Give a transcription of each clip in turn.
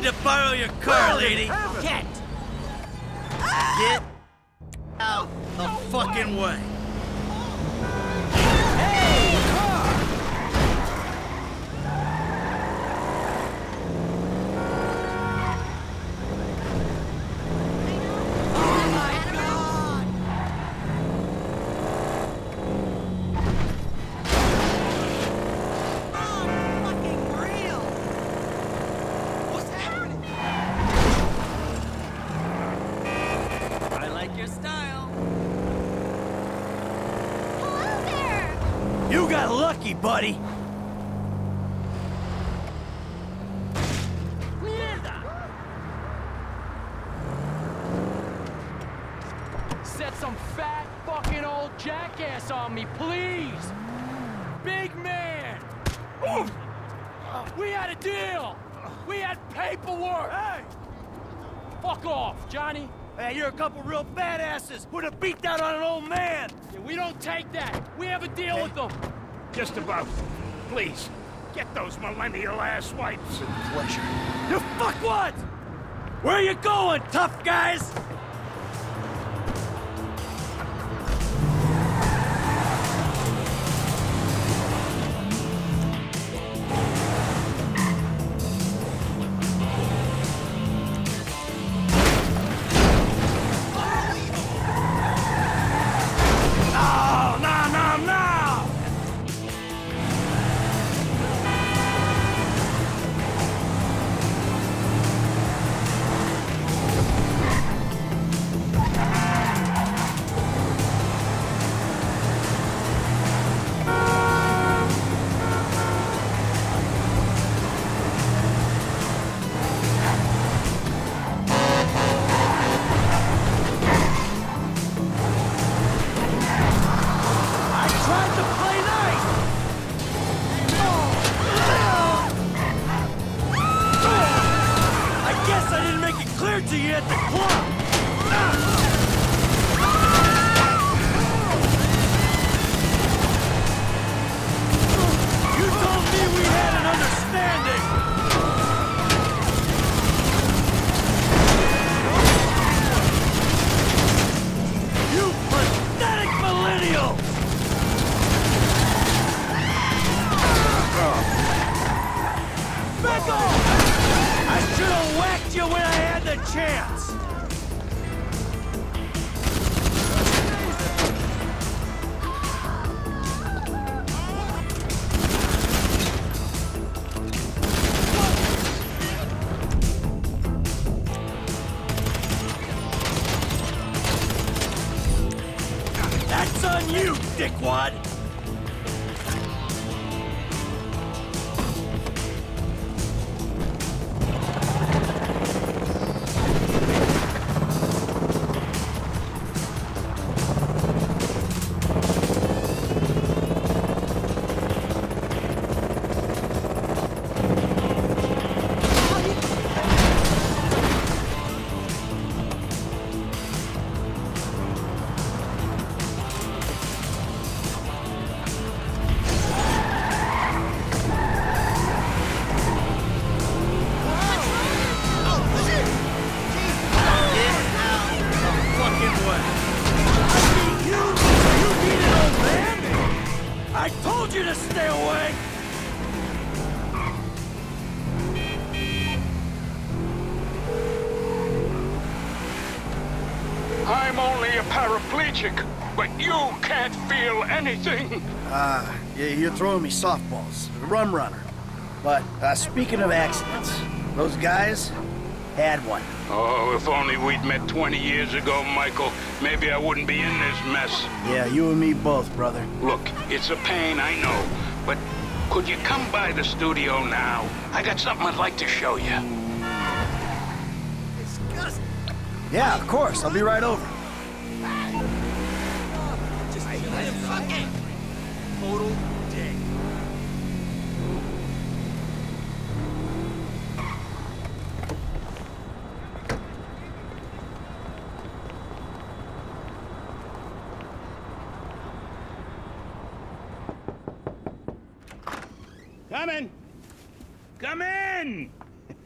need to borrow your car, lady. Get! Get out the fucking way. I like your style. Hello there! You got lucky, buddy. Set some fat fucking old jackass on me, please! Big man! Oof. We had a deal! We had paperwork! Hey! Fuck off, Johnny! Hey, you're a couple real badasses who'd have beat down on an old man. Yeah, we don't take that! We have a deal with them! Just about. Please, get those millennial ass wipes. Pleasure. You fuck what? Where you going, tough guys? At the! You told me we had an understanding! You pathetic millennial! Back off! I should have whacked you when I had the chance! That's on you, dickwad! You're throwing me softballs. Rum runner. But uh, speaking of accidents, those guys had one. Oh, if only we'd met 20 years ago, Michael, maybe I wouldn't be in this mess. Yeah, you and me both, brother. Look, it's a pain, I know, but could you come by the studio now? I got something I'd like to show you. Yeah, of course. I'll be right over. Total dick. Come in. Come in.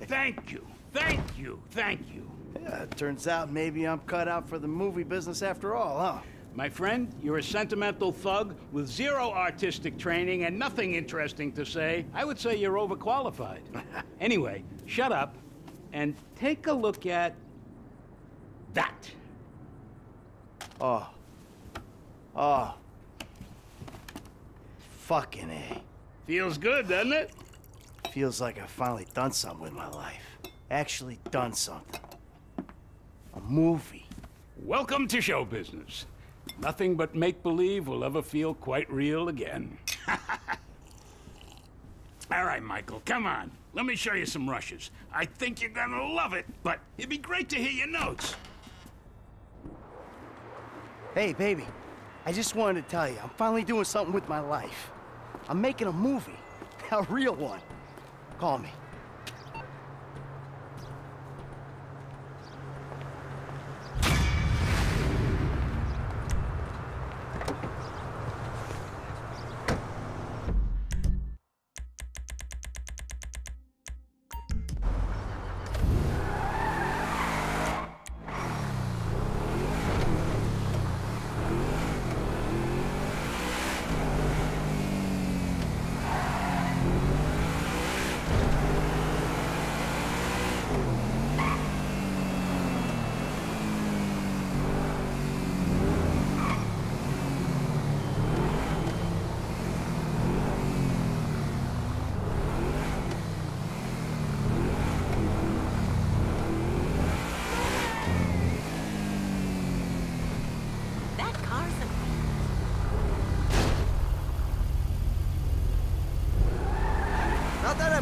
Thank you. Thank you, thank you. Yeah, it turns out maybe I'm cut out for the movie business after all, huh? My friend, you're a sentimental thug with zero artistic training and nothing interesting to say. I would say you're overqualified. anyway, shut up and take a look at that. Oh. Oh. Fucking A. Feels good, doesn't it? Feels like I've finally done something with my life. Actually done something. A movie. Welcome to show business. Nothing but make believe will ever feel quite real again. All right, Michael, come on. Let me show you some rushes. I think you're gonna love it, but it'd be great to hear your notes. Hey, baby. I just wanted to tell you, I'm finally doing something with my life. I'm making a movie. A real one. Call me.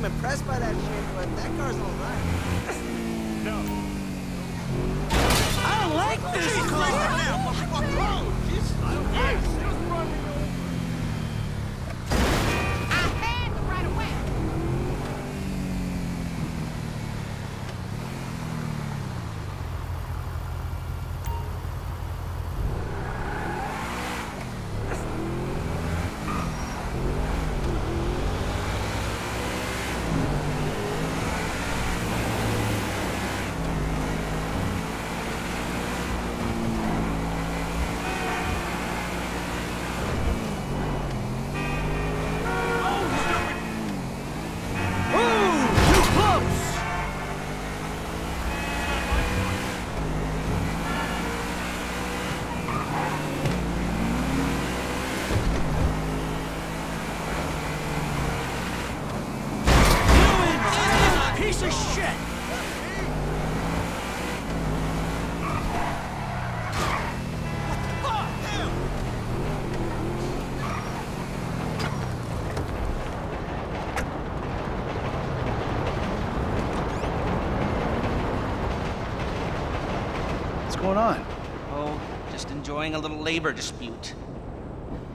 I'm impressed by that shit, but that car's alright. Going on? Oh, just enjoying a little labor dispute.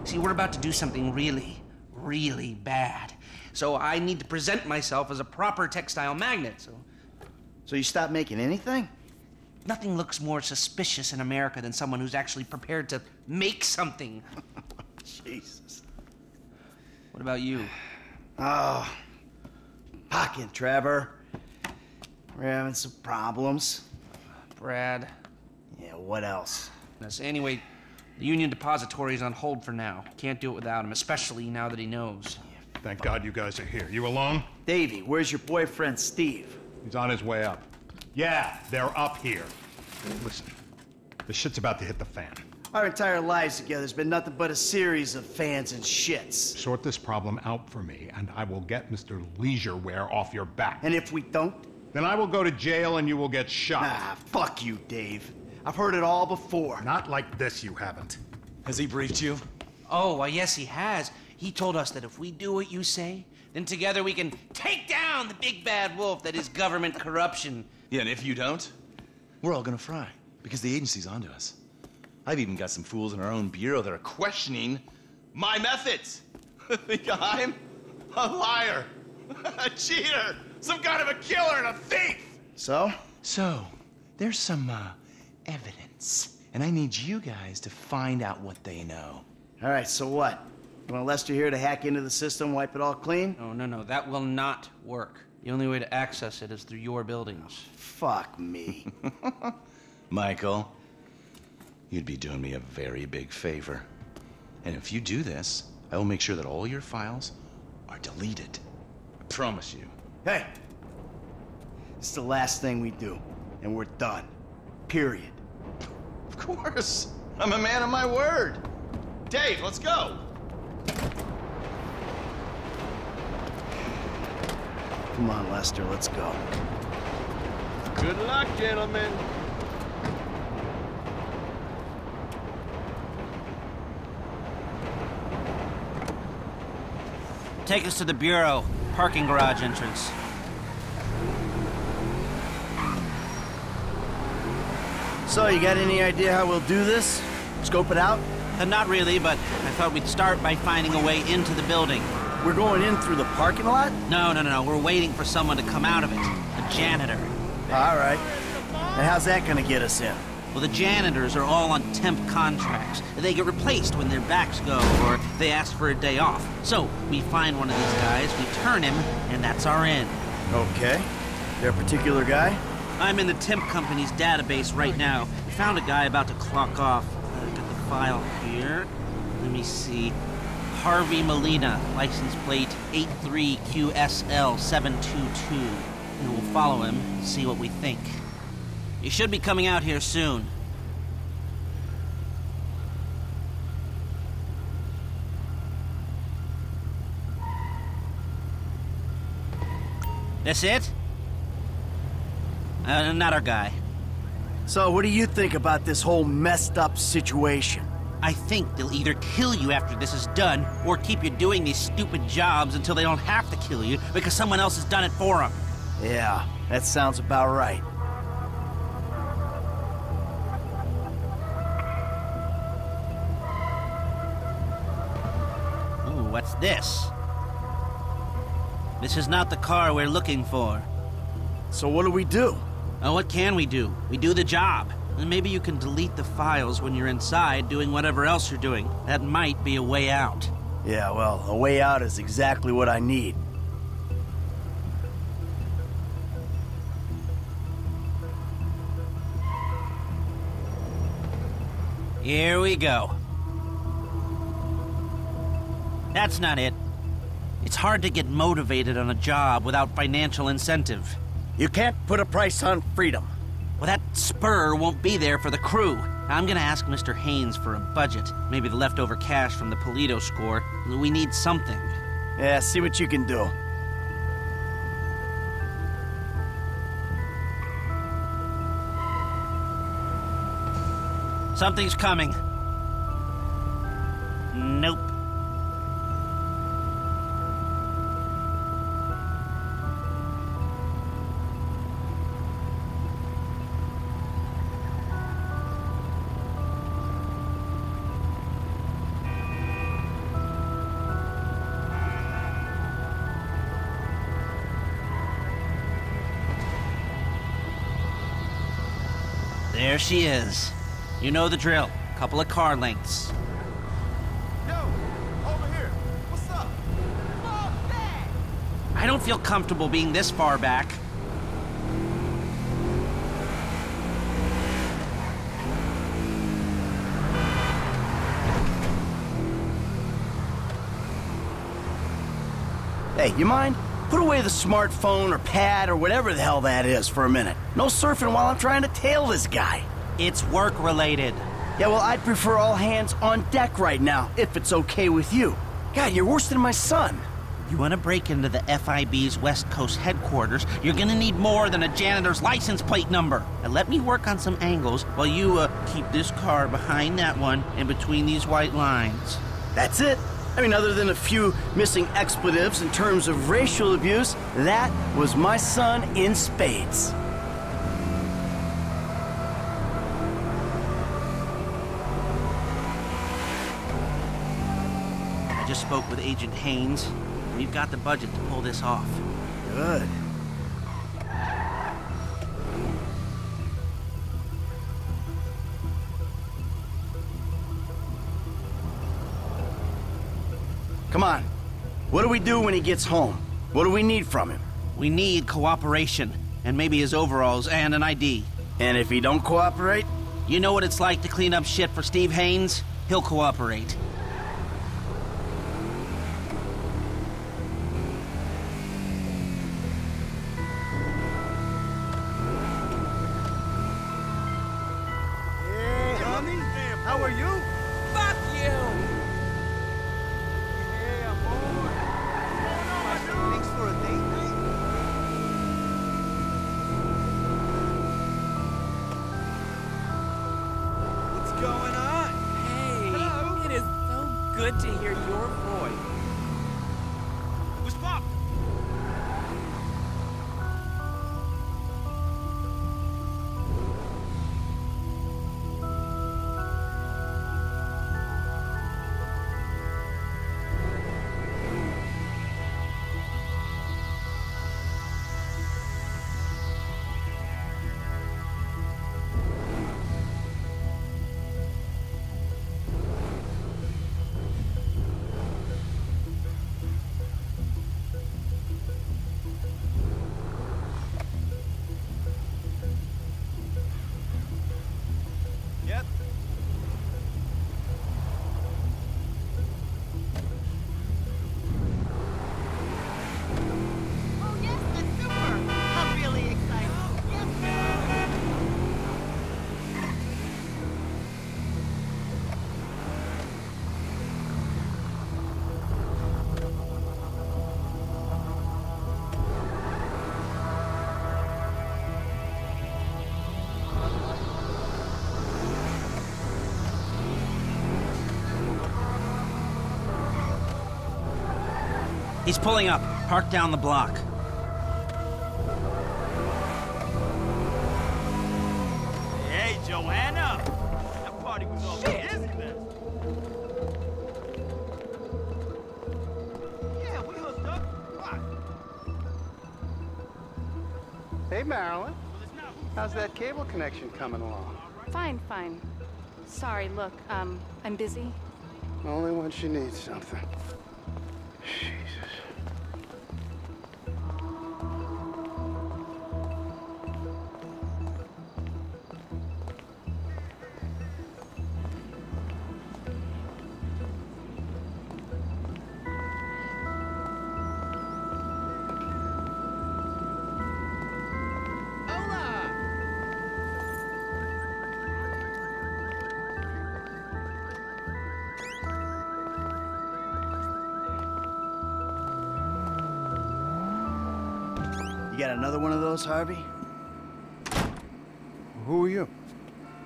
See, we're about to do something really, really bad. So I need to present myself as a proper textile magnet, so So you stopped making anything? nothing looks more suspicious in America than someone who's actually prepared to make something. Jesus. What about you? Ah, oh. Fucking Trevor. We're having some problems. Brad. Yeah, what else? Yes, anyway, the Union Depository is on hold for now. Can't do it without him, especially now that he knows. Thank God you guys are here. You alone? Davey, where's your boyfriend Steve? He's on his way up. Yeah, they're up here. Listen, the shit's about to hit the fan. Our entire lives together has been nothing but a series of fans and shits. Sort this problem out for me, and I will get Mr. Leisureware off your back. And if we don't, Then I will go to jail and you will get shot. ah, fuck you, Dave. I've heard it all before. Not like this, you haven't. Has he briefed you? Oh, well, yes, he has. He told us that if we do what you say, then together we can take down the big bad wolf that is government corruption. Yeah, and if you don't, we're all gonna fry because the agency's onto us. I've even got some fools in our own bureau that are questioning my methods. Think I'm a liar, a cheater, some kind of a killer and a thief. So? So, there's some uh, evidence, and I need you guys to find out what they know. All right, so what? You want Lester here to hack into the system, wipe it all clean? No, no, no, that will not work. The only way to access it is through your buildings. Fuck me. Michael, you'd be doing me a very big favor. And if you do this, I will make sure that all your files are deleted. I promise you. hey, it's the last thing we do, and we're done. Period. Of course. I'm a man of my word. Dave, let's go. Come on, Lester, let's go. Good luck, gentlemen. Take us to the Bureau, parking garage entrance. So, you got any idea how we'll do this? Scope it out? Uh, not really, but I thought we'd start by finding a way into the building. We're going in through the parking lot? No, no, no, no. We're waiting for someone to come out of it. A janitor. All right. And how's that gonna get us in? Well, the janitors are all on temp contracts. They get replaced when their backs go or they ask for a day off. So, we find one of these guys, we turn him, and that's our in. Okay. There a particular guy? I'm in the temp company's database right now. We found a guy about to clock off. Uh, got the file here. Let me see. Harvey Molina, license plate 83QSL722. And we'll follow him see what we think. He should be coming out here soon. That's it? Uh, not our guy. So, what do you think about this whole messed up situation? I think they'll either kill you after this is done, or keep you doing these stupid jobs until they don't have to kill you because someone else has done it for them. Yeah, that sounds about right. Ooh, what's this? This is not the car we're looking for. So, what do we do? Oh, what can we do? We do the job. And maybe you can delete the files when you're inside doing whatever else you're doing. That might be a way out. Yeah, well, a way out is exactly what I need. Here we go. That's not it. It's hard to get motivated on a job without financial incentive. You can't put a price on freedom. Well, that spur won't be there for the crew. I'm gonna ask Mr. Haines for a budget. Maybe the leftover cash from the Paleto score. We need something. Yeah, see what you can do. Something's coming. Nope. There she is. You know the drill. Couple of car lengths. Yo, over here. What's up? I don't feel comfortable being this far back. Hey, you mind? Put away the smartphone or pad or whatever the hell that is for a minute. No surfing while I'm trying to tail this guy. It's work related. Yeah, well, I'd prefer all hands on deck right now, if it's okay with you. God, you're worse than my son. You want to break into the FIB's West Coast headquarters, you're gonna need more than a janitor's license plate number. Now let me work on some angles while you uh, keep this car behind that one and between these white lines. That's it. I mean, other than a few missing expletives in terms of racial abuse, that was my son in spades. I just spoke with Agent Haines. We've got the budget to pull this off. Good. Come on. What do we do when he gets home? What do we need from him? We need cooperation, and maybe his overalls and an ID. And if he don't cooperate? You know what it's like to clean up shit for Steve Haines? He'll cooperate. He's pulling up. Park down the block. Hey, Joanna. That party was all business. Yeah, we hooked up. Why? Hey, Marilyn. How's that cable connection coming along? Fine, fine. Sorry, look, um, I'm busy. Only when she needs something. You got another one of those, Harvey? Who are you?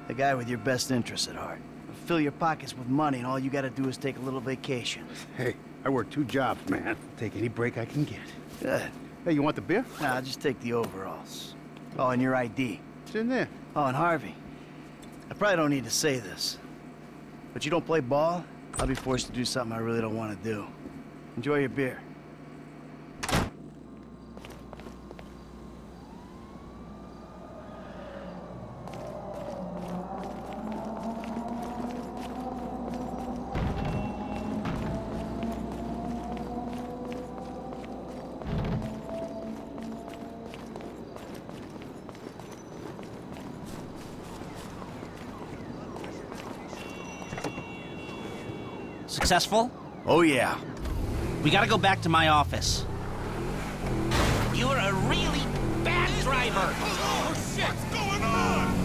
The guy with your best interests at heart. Fill your pockets with money, and all you gotta do is take a little vacation. Hey, I work two jobs, man. Take any break I can get. Good. Hey, you want the beer? Nah, I'll just take the overalls. Oh, and your ID. It's in there. Oh, and Harvey. I probably don't need to say this, but you don't play ball, I'll be forced to do something I really don't want to do. Enjoy your beer. Successful? Oh, yeah. We gotta go back to my office. You're a really bad driver. Oh, shit! What's going on?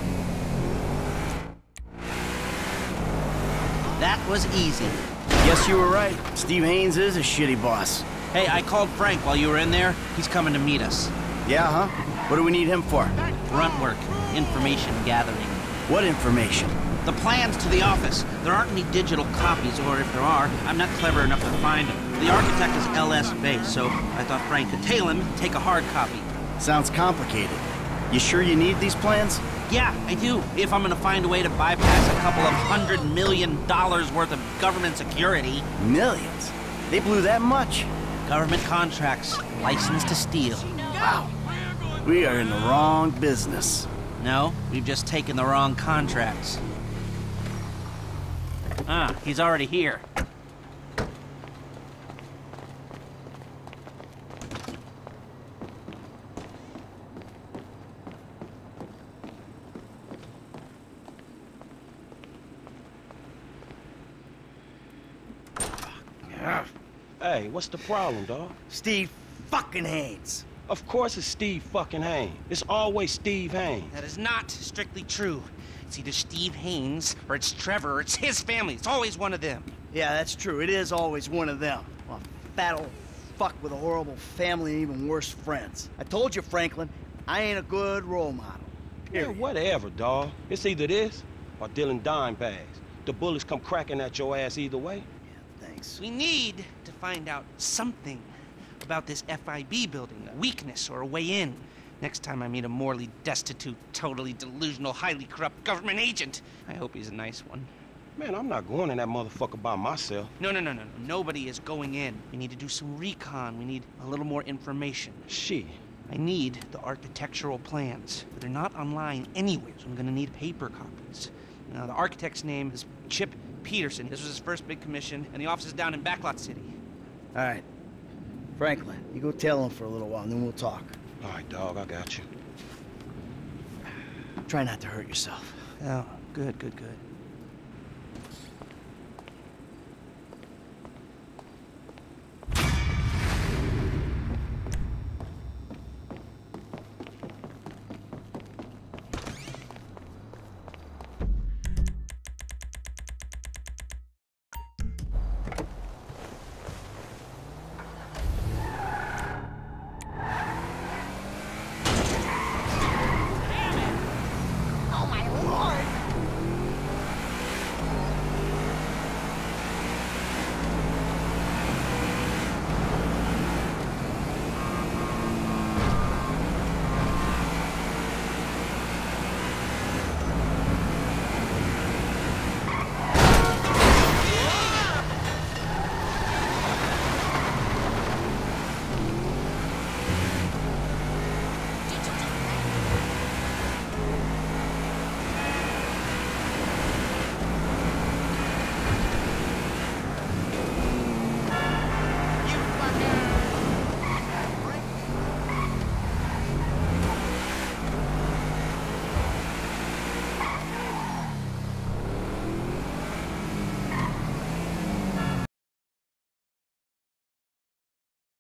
That was easy. Guess you were right. Steve Haines is a shitty boss. Hey, I called Frank while you were in there. He's coming to meet us. Yeah, huh? What do we need him for? Grunt work, information gathering. What information? The plans to the office. There aren't any digital copies, or if there are, I'm not clever enough to find them. The architect is LS based, so I thought Frank could tail him, and take a hard copy. Sounds complicated. You sure you need these plans? Yeah, I do. If I'm gonna find a way to bypass a couple of hundred million dollars worth of government security. Millions? They blew that much? Government contracts, license to steal. Wow. We are in the wrong business. No, we've just taken the wrong contracts. Ah, he's already here. Hey, what's the problem, dog? Steve fucking Haines. Of course it's Steve fucking Haines. It's always Steve Haines. That is not strictly true. It's either Steve Haines or it's Trevor or it's his family. It's always one of them. Yeah, that's true. It is always one of them. A fat old fuck with a horrible family and even worse friends. I told you, Franklin, I ain't a good role model. Yeah, whatever, dog. It's either this or dealing dime bags. The bullets come cracking at your ass either way. Yeah, thanks. We need to find out something about this FIB building, a weakness or a way in. Next time I meet a morally destitute, totally delusional, highly corrupt government agent, I hope he's a nice one. Man, I'm not going in that motherfucker by myself. No, no, no, no, no. Nobody is going in. We need to do some recon. We need a little more information. She. I need the architectural plans. But they're not online anyway, so I'm gonna need paper copies. Now, the architect's name is Chip Peterson. This was his first big commission, and the office is down in Backlot City. All right. Franklin, you go tell him for a little while, and then we'll talk. All right, dog, I got you. Try not to hurt yourself. Oh, good, good, good.